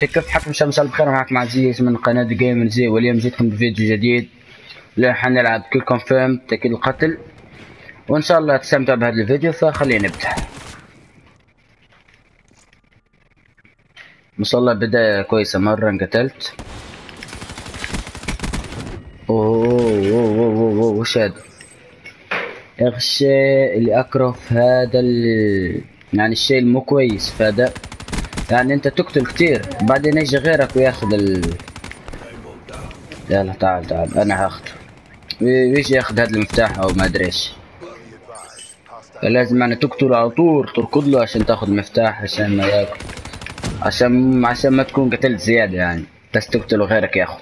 كيف حكم شمس بخير معكم عزيز من قناة جيمر زي واليوم جيتكم بفيديو جديد. حنلعب kill confirmed تأكيد القتل. وإن شاء الله تستمتعوا بهذا الفيديو فخلينا نبدأ. ما شاء الله بداية كويسة مرة انقتلت. أوه أوه أوه أوه أوه وش هذا؟ الشيء اللي أكره في هذا ال... يعني الشيء المو كويس في هذا يعني أنت تقتل كتير. بعدين يجي غيرك وياخذ ال يلا تعال تعال. أنا هاخده. ويجي ياخذ هذا المفتاح أو ما أدري إيش. لازم يعني تقتل على طول تركض له عشان تاخذ المفتاح عشان ما ياكل عشان عشان ما تكون قتلت زيادة يعني. بس تقتل وغيرك ياخذ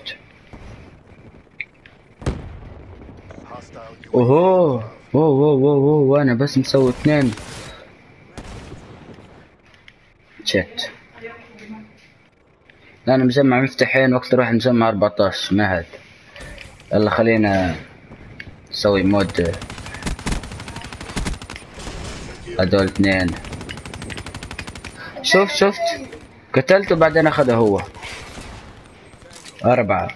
اوه اوه اوه اوه اوه أنا بس مسوي اثنين. شت لا أنا مجمع مفتاحين وأكثر واحد مجمع 14 ما هذا يلا خلينا نسوي مود. هذول اثنين. شوف شفت؟ قتلته بعدين أخذه هو. أربعة.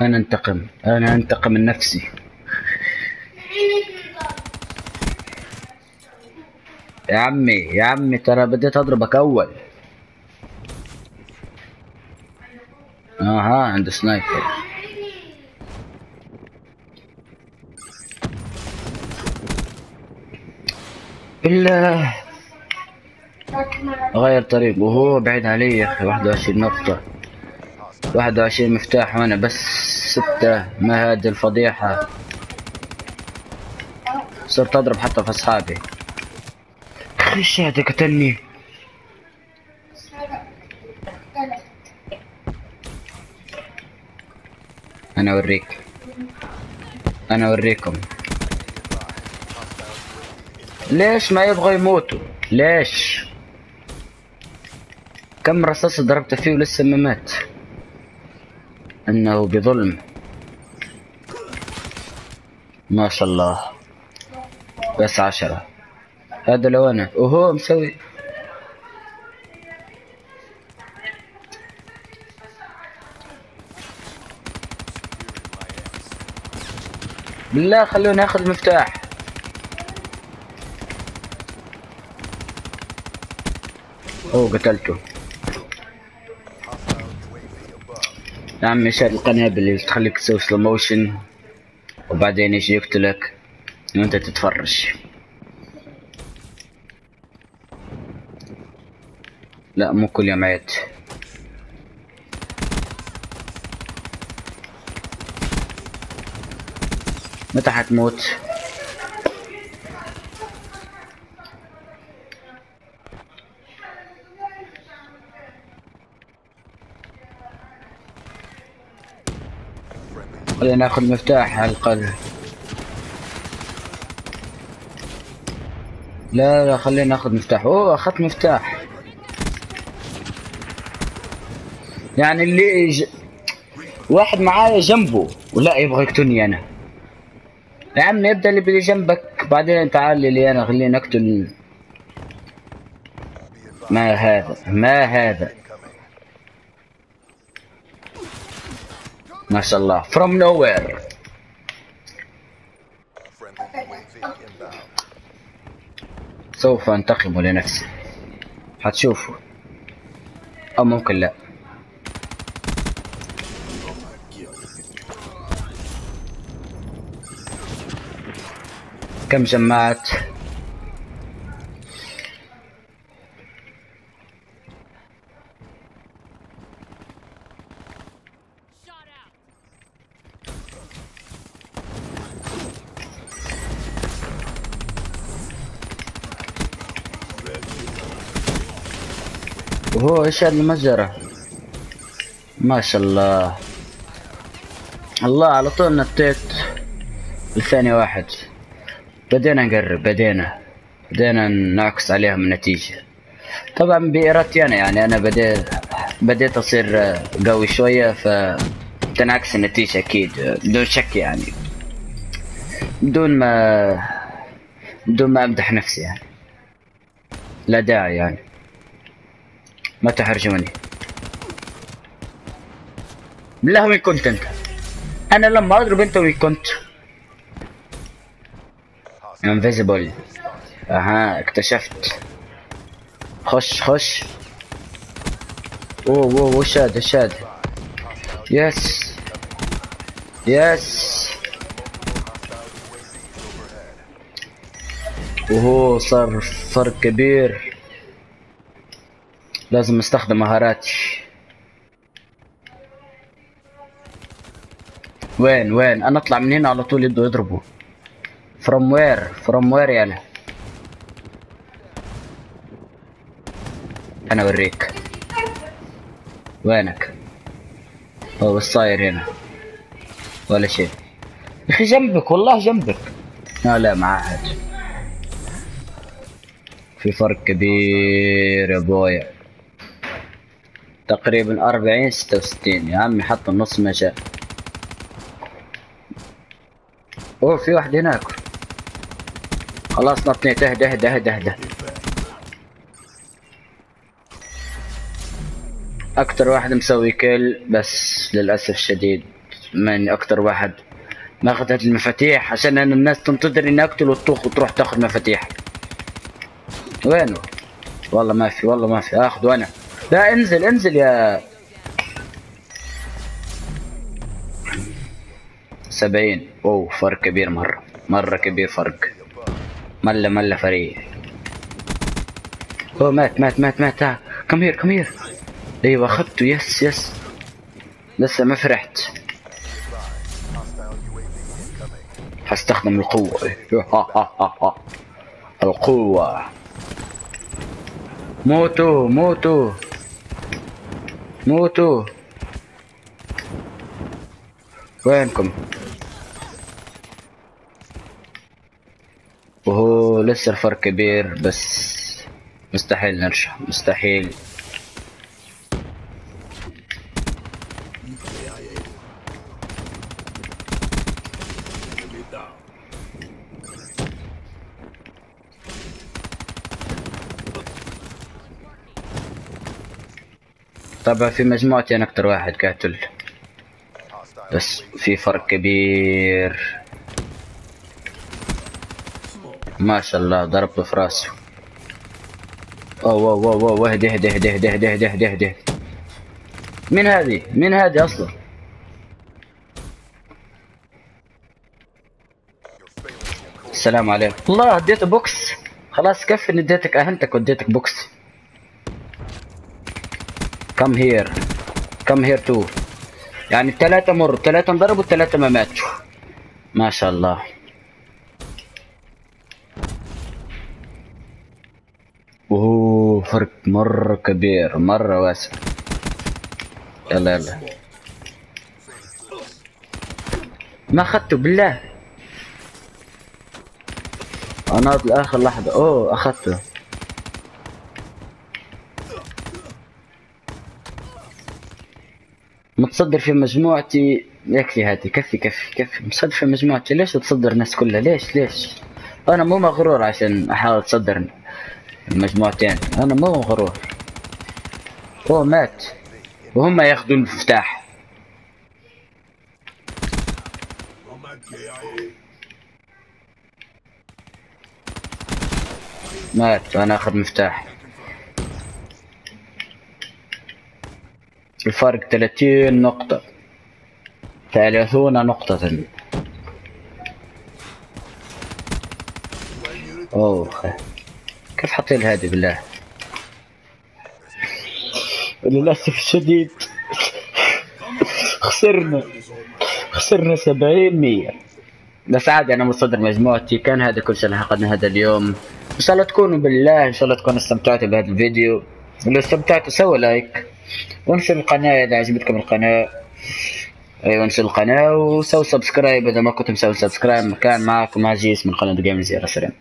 أنا أنتقم. أنا أنتقم من نفسي. يا عمي يا عمي ترى بديت أضربك أول. أها عند سنايبر. إلا غير طريق. وهو بعيد علي يا واحد وعشرين نقطة. واحد وعشرين مفتاح وأنا بس ستة ما هذه الفضيحة. صرت أضرب حتى في أصحابي. إيش هذا قتلني أنا أوريك. أنا أوريكم. ليش ما يبغى يموتوا ليش؟ كم رصاصة ضربت فيه ولسه ما مات؟ إنه بظلم. ما شاء الله. بس عشرة. هذا لو أنا وهو مسوي بالله خلوني اخذ المفتاح أوه قتلته. يا عمي شاد القنابل اللي تخليك تسوي سلو موشن وبعدين يجي يقتلك وانت تتفرج. لا مو كل يوم عيد. متى حتموت؟ خلينا ناخذ مفتاح على القلب. لا لا خلينا ناخذ مفتاح. أوه أخذت مفتاح. يعني اللي ج... واحد معايا جنبه ولا يبغى يقتلني أنا. يا عم يبدا اللي بيجي جنبك بعدين تعال لي أنا خليني أقتل. ما هذا؟ ما هذا؟ ما شاء الله. From nowhere. سوف أنتقم لنفسي. حتشوفوا أو ممكن لا. كم جمعت؟ وهو إيش هذه المجزرة ما شاء الله. الله على طول نطيت الثاني واحد. بدينا نقرب بدينا بدينا نعكس عليهم النتيجة طبعا بإرادتي أنا يعني أنا بديت بديت أصير قوي شوية ف تنعكس النتيجة أكيد بدون شك يعني. بدون ما بدون ما أمدح نفسي يعني. لا داعي يعني. ما تحرجوني. بالله وين كنت أنت. أنا لما أضرب أنت وين كنت. invisible أها اكتشفت. خش خش. اوه اوه وش هذا وش هذا yes yes وهو صار فرق كبير. لازم استخدم مهاراتي. وين وين؟ أنا أطلع من هنا على طول يبدوا يضربوا. from where from where يالا أنا أوريك. وينك؟ هو بس صاير هنا. ولا شيء. يا أخي جنبك والله جنبك. لا لا معاهد في فرق كبير يا بويا. تقريبا أربعين ستة وستين. يا عمي حط النص ما أوه في واحد هناك. خلاص نطنيت اهدى اهدى اهدى اهدى أكتر واحد مسوي كل بس للأسف الشديد من أكتر واحد. ما أخذت المفاتيح عشان أنا الناس تنتظر إني أقتل وتطوخ وتروح تاخذ مفاتيح. وينه والله ما في والله ما في. آخذ وأنا. لا انزل انزل يا سبعين. أوه فرق كبير مرة مرة كبير فرق. ملا ملا فريق. أوه مات مات مات مات. come here come here. أيوه أخذته. yes yes. لسه ما فرحت. هستخدم القوة. القوة. موتوا موتوا موتوا وينكم وهو لسه الفرق كبير بس مستحيل نرجع مستحيل. طبعا في مجموعتي أنا أكتر واحد قاتل بس في فرق كبير. ما شاء الله ضربته في راسه. أوه أوه أوه أوه اهدي اهدي اهدي اهدي اهدي اهدي اهدي اهدي مين هذه؟ مين هذه أصلا؟ السلام عليكم. الله اديته بوكس. خلاص كفي إني اديتك أهنتك واديتك بوكس. come here come here too يعني الثلاثة مروا الثلاثة انضربوا الثلاثة ما ماتوا. ما شاء الله اوه فرق مرة كبير مرة واسع. يلا يلا. ما أخذته؟ بالله. أنا لاخر لحظة. أوه أخذته. متصدر في مجموعتي. يكفي هاتي كفي كفي كفي. متصدر في مجموعتي. ليش تصدر الناس كلها؟ ليش ليش؟ أنا مو مغرور عشان أحاول اتصدر المجموعتين أنا مو مغرور هو مات. وهم ياخذون المفتاح. مات. وأنا أخذ مفتاح. الفرق 30 نقطة. 30 نقطة. أوه. كيف حطيت هذه بالله. للأسف الشديد خسرنا خسرنا سبعين مية. بس عادي أنا مصدر مجموعتي. كان هذا كل شيء حقنا هذا اليوم. إن شاء الله تكونوا بالله إن شاء الله تكونوا استمتعتوا بهذا الفيديو. ولو استمتعتوا سووا like. وانشروا القناة إذا عجبتكم القناة. أيوه انشروا القناة وسووا subscribe. إذا ما كنتم مسوي subscribe كان معكم عزيز من قناة جيمز يا سلام